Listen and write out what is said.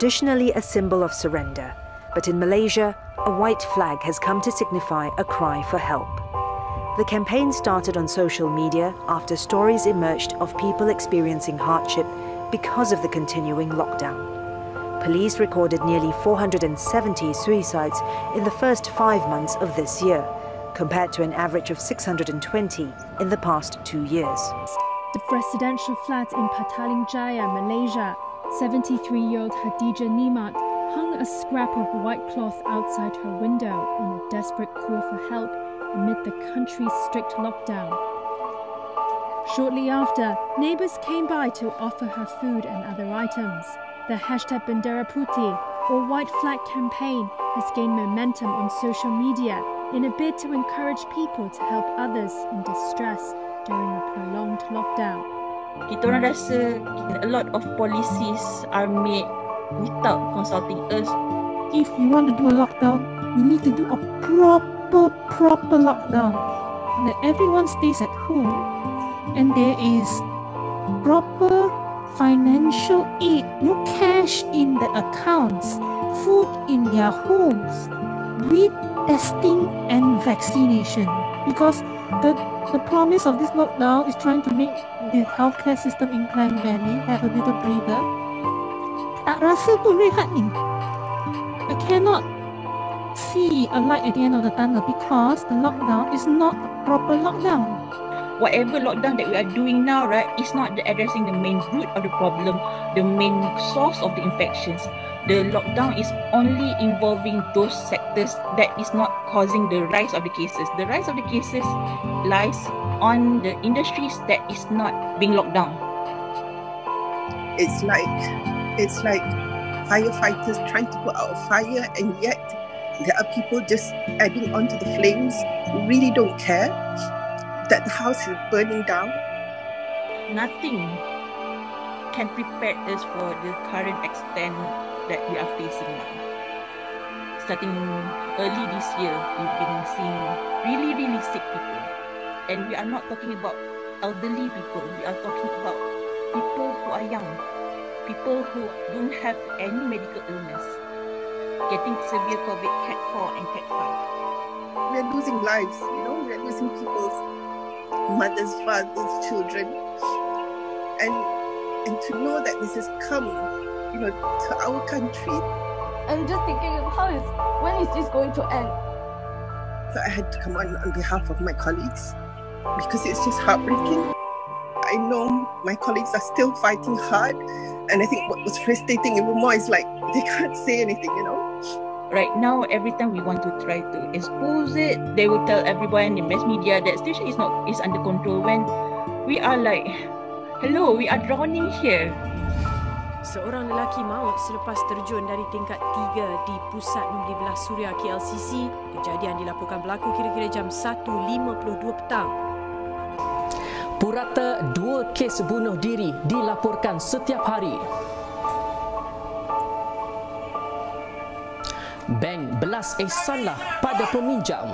traditionally a symbol of surrender, but in Malaysia, a white flag has come to signify a cry for help. The campaign started on social media after stories emerged of people experiencing hardship because of the continuing lockdown. Police recorded nearly 470 suicides in the first five months of this year, compared to an average of 620 in the past two years. The residential flat in Petaling Jaya, Malaysia, 73-year-old Hadija Nimat hung a scrap of white cloth outside her window in a desperate call for help amid the country's strict lockdown. Shortly after, neighbors came by to offer her food and other items. The hashtag Bendera or White Flag campaign, has gained momentum on social media in a bid to encourage people to help others in distress during a prolonged lockdown. Kita orang rasa a lot of policies are made without consulting us. If you want to do a lockdown, you need to do a proper, proper lockdown. That everyone stays at home and there is proper financial aid, no cash in the accounts, food in their homes, with testing and vaccination. Because the, the promise of this lockdown is trying to make the healthcare system in Klang Valley have a little breather. Tak rasa pun rehat ni. I cannot see a light at the end of the tunnel because the lockdown is not a proper lockdown whatever lockdown that we are doing now, right, is not addressing the main root of the problem, the main source of the infections. The lockdown is only involving those sectors that is not causing the rise of the cases. The rise of the cases lies on the industries that is not being locked down. It's like it's like firefighters trying to put out a fire and yet there are people just adding on to the flames who really don't care that the house is burning down? Nothing can prepare us for the current extent that we are facing now. Starting early this year, we've been seeing really, really sick people. And we are not talking about elderly people, we are talking about people who are young, people who don't have any medical illness, getting severe COVID Cat 4 and Cat 5. We're losing lives, you know, we're losing people's mothers, fathers, children. And and to know that this has come, you know, to our country. I'm just thinking how is when is this going to end? So I had to come on on behalf of my colleagues because it's just heartbreaking. I know my colleagues are still fighting hard, and I think what was frustrating even more is like they can't say anything, you know right now every time we want to try to expose it they will tell everyone in mass media that station is not is under control when we are like hello we are drowning here Seorang lelaki maut selepas terjun dari tingkat 3 di pusat membeli belah Suria KLCC. Kejadian dilaporkan berlaku kira-kira jam 1.52 petang. Purata dua kes bunuh diri dilaporkan setiap hari. Bank belas ihsanlah pada peminjam.